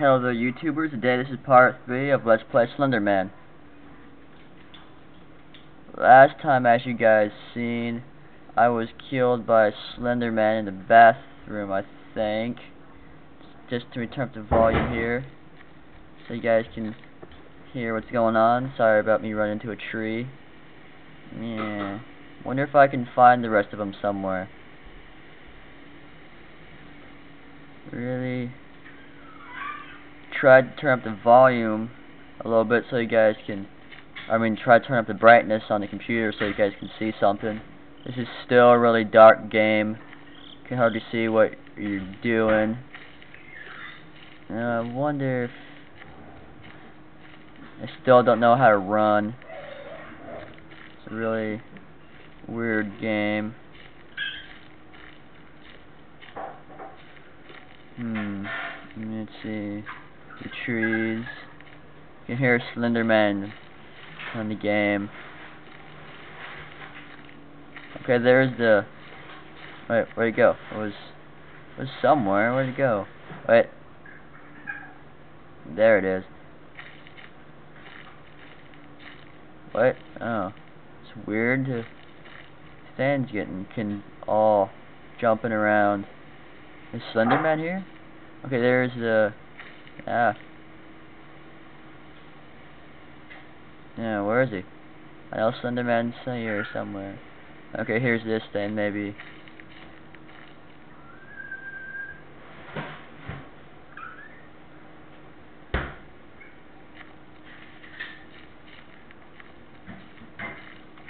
Hello there YouTubers, today this is part 3 of Let's Play Slenderman. Last time as you guys seen, I was killed by Slenderman in the bathroom I think. Just to return up the volume here, so you guys can hear what's going on. Sorry about me running into a tree. Yeah, wonder if I can find the rest of them somewhere. Really? Try to turn up the volume a little bit so you guys can I mean try to turn up the brightness on the computer so you guys can see something. This is still a really dark game. You can hardly see what you're doing. Uh, I wonder if I still don't know how to run. It's a really weird game. Hmm. Let's see. The trees. You can hear Slenderman on the game. Okay, there's the. Wait, where'd it go? It was. It was somewhere. Where'd it go? Wait. There it is. What? Oh. It's weird to. Stands getting can all jumping around. Is Slenderman here? Okay, there's the... Ah. Yeah, where is he? I'll send know Slenderman's here somewhere. Okay, here's this thing, maybe.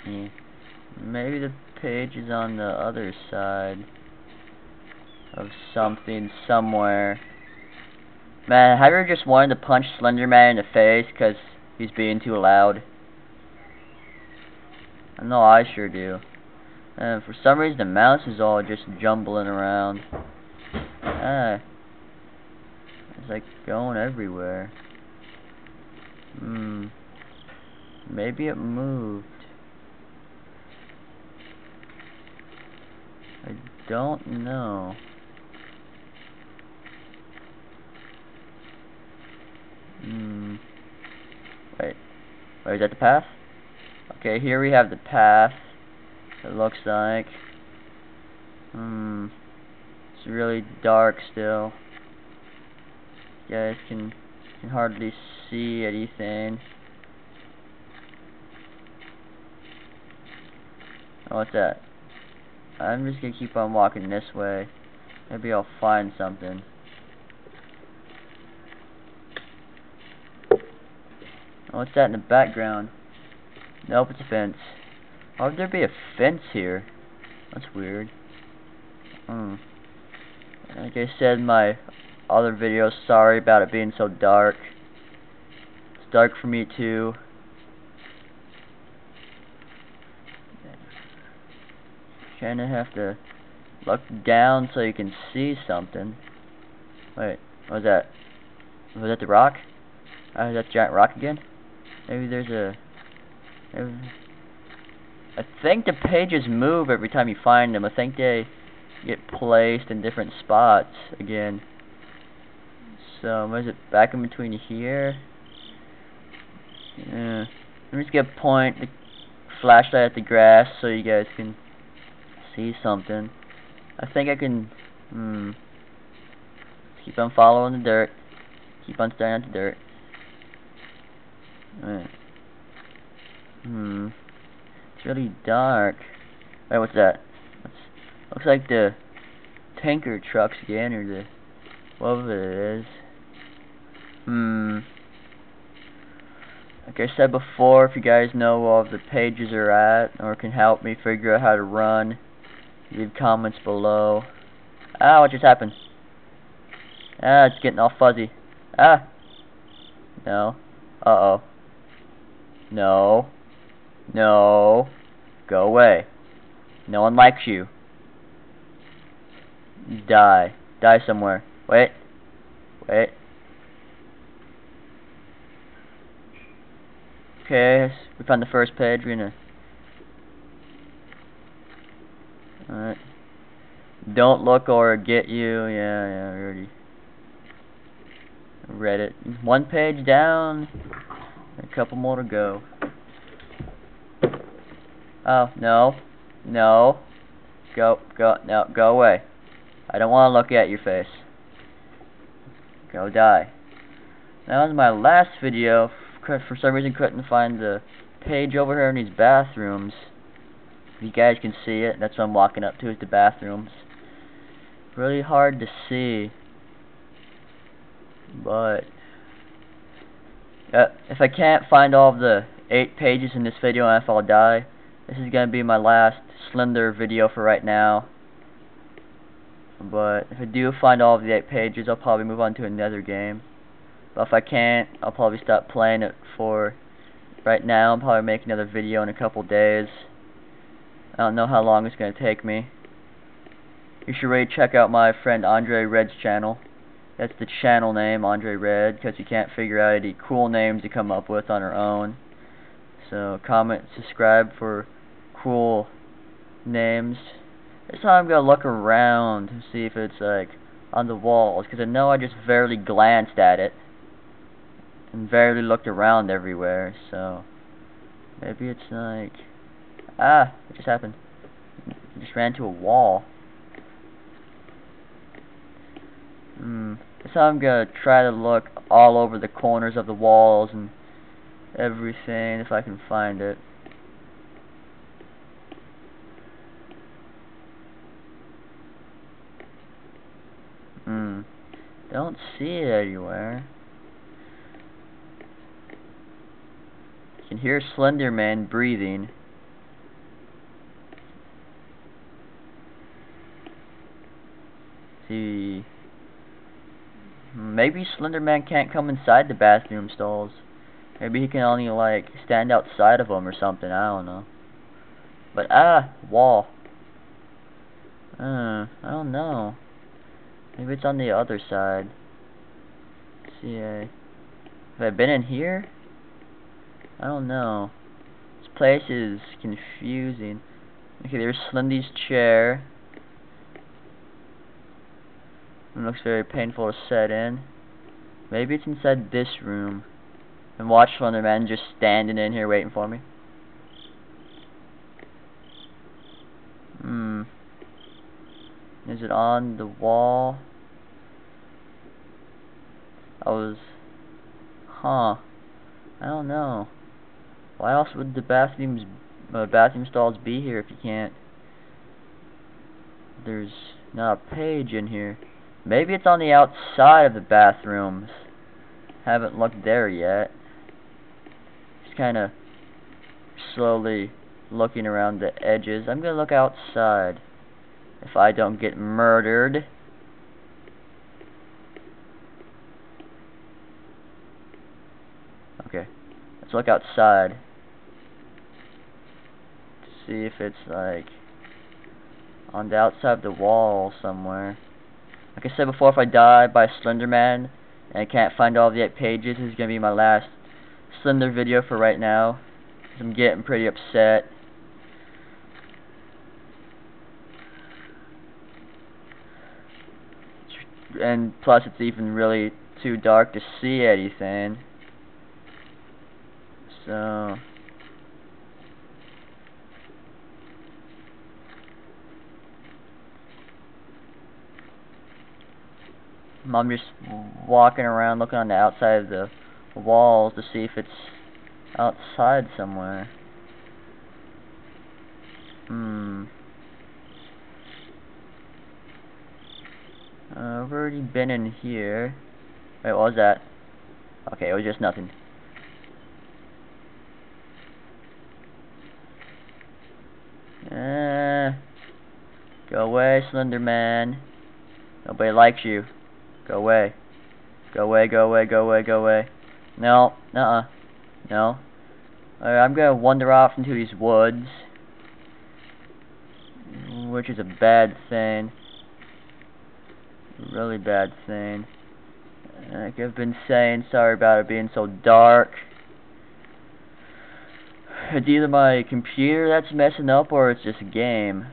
Yeah. Maybe the page is on the other side of something somewhere. Man, have you just wanted to punch Slenderman in the face because he's being too loud? I know I sure do. And for some reason the mouse is all just jumbling around. Ah. It's like going everywhere. Hmm. Maybe it moved. I don't know. Hmm. Wait. Wait, is that the path? Okay, here we have the path. It looks like. Hmm. It's really dark still. You guys can, can hardly see anything. Oh, what's that? I'm just gonna keep on walking this way. Maybe I'll find something. What's that in the background? Nope, it's a fence. Why would there be a fence here? That's weird. Hmm. Like I said in my other video, sorry about it being so dark. It's dark for me too. Kinda have to look down so you can see something. Wait, what was that? Was that the rock? Is that giant rock again? Maybe there's a... I think the pages move every time you find them. I think they get placed in different spots again. So, what is it? Back in between here? Yeah. Let me just get a point the flashlight at the grass so you guys can see something. I think I can... Hmm. Keep on following the dirt. Keep on staring at the dirt. Hmm. It's really dark. Wait, what's that? Looks like the tanker trucks again, or the whatever it is. Hmm. Like I said before, if you guys know all of the pages are at, or can help me figure out how to run, leave comments below. Ah, what just happened? Ah, it's getting all fuzzy. Ah. No. Uh-oh. No. No. Go away. No one likes you. Die. Die somewhere. Wait. Wait. Okay, we found the first page. We're gonna. Alright. Don't look or get you. Yeah, yeah, already. Read it. One page down. Couple more to go. Oh, no. No. Go, go, no, go away. I don't want to look at your face. Go die. That was my last video. For some reason couldn't find the page over here in these bathrooms. If you guys can see it, that's what I'm walking up to is the bathrooms. Really hard to see. But uh, if I can't find all of the eight pages in this video and if I'll die, this is going to be my last Slender video for right now. But if I do find all of the eight pages, I'll probably move on to another game. But if I can't, I'll probably stop playing it for right now. I'll probably make another video in a couple days. I don't know how long it's going to take me. You should really check out my friend Andre Red's channel. That's the channel name, Andre Red, because you can't figure out any cool names to come up with on our own. So comment, subscribe for cool names. This time I'm going to look around to see if it's like on the walls, because I know I just barely glanced at it and barely looked around everywhere, so maybe it's like, ah, it just happened. I just ran to a wall. Hmm. So I'm gonna try to look all over the corners of the walls and everything if I can find it. Hmm. Don't see it anywhere. You can hear Slender Man breathing. See Maybe Slenderman can't come inside the bathroom stalls. Maybe he can only, like, stand outside of them or something. I don't know. But, ah, wall. Uh, I don't know. Maybe it's on the other side. Let's see, uh, have I been in here? I don't know. This place is confusing. Okay, there's Slendy's chair. It looks very painful to set in. Maybe it's inside this room. And watch Slender Man just standing in here waiting for me. Hmm. Is it on the wall? I was... Huh. I don't know. Why else would the bathrooms, uh, bathroom stalls be here if you can't... There's not a page in here. Maybe it's on the outside of the bathrooms. Haven't looked there yet. Just kind of slowly looking around the edges. I'm going to look outside. If I don't get murdered. Okay. Let's look outside. See if it's like on the outside of the wall somewhere. Like I said before, if I die by Slenderman and I can't find all the eight pages, this is going to be my last Slender video for right now. I'm getting pretty upset. And plus it's even really too dark to see anything. So... I'm just walking around looking on the outside of the walls to see if it's outside somewhere. Hmm. Uh, I've already been in here. Wait, what was that? Okay, it was just nothing. Uh, go away, Slender Man. Nobody likes you. Go away. Go away, go away, go away, go away. No, uh-uh. No. Right, I'm gonna wander off into these woods. Which is a bad thing. Really bad thing. Like I've been saying, sorry about it being so dark. It's either my computer that's messing up or it's just a game.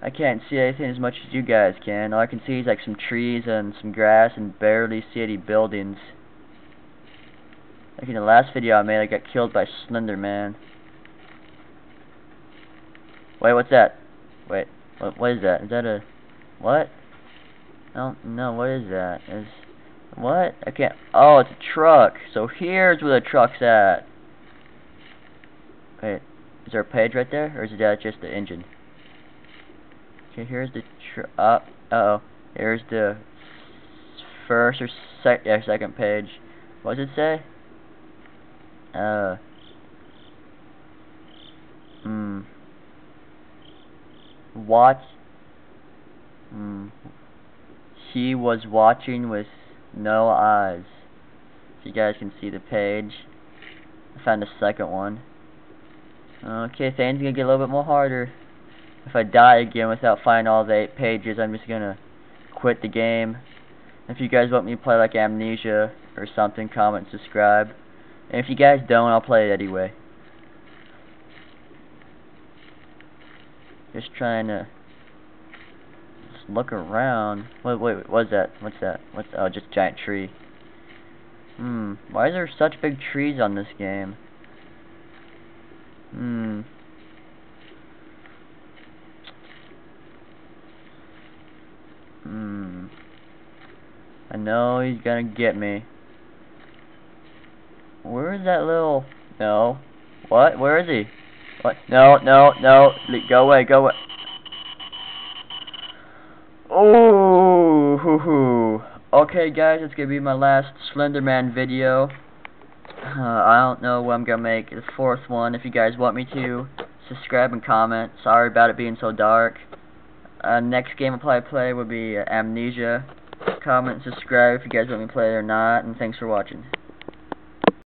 I can't see anything as much as you guys can. All I can see is like some trees and some grass and barely see any buildings. Like in the last video I made, I got killed by Slender Man. Wait, what's that? Wait, what, what is that? Is that a... What? No, no, what is that? Is... What? I can't... Oh, it's a truck. So here's where the truck's at. Wait, is there a page right there? Or is that just the engine? Okay, here's the tr uh, uh oh. Here's the first or sec yeah, second page. What does it say? Uh. Hmm. Watch. Hmm. He was watching with no eyes. If you guys can see the page. I found the second one. Okay, things gonna get a little bit more harder. If I die again without finding all the eight pages, I'm just gonna quit the game. If you guys want me to play like Amnesia or something, comment, subscribe. And if you guys don't, I'll play it anyway. Just trying to just look around. Wait, wait, wait, what's that? What's that? What's oh, just giant tree. Hmm, why is there such big trees on this game? Hmm. Hmm. I know he's gonna get me. Where is that little... No. What? Where is he? What? No, no, no. Go away, go away. Oh, hoo hoo. Okay, guys, it's gonna be my last Slenderman video. Uh, I don't know what I'm gonna make the fourth one. If you guys want me to, subscribe and comment. Sorry about it being so dark. Uh, next game I'll probably play would be uh, Amnesia. Comment subscribe if you guys want me to play it or not, and thanks for watching.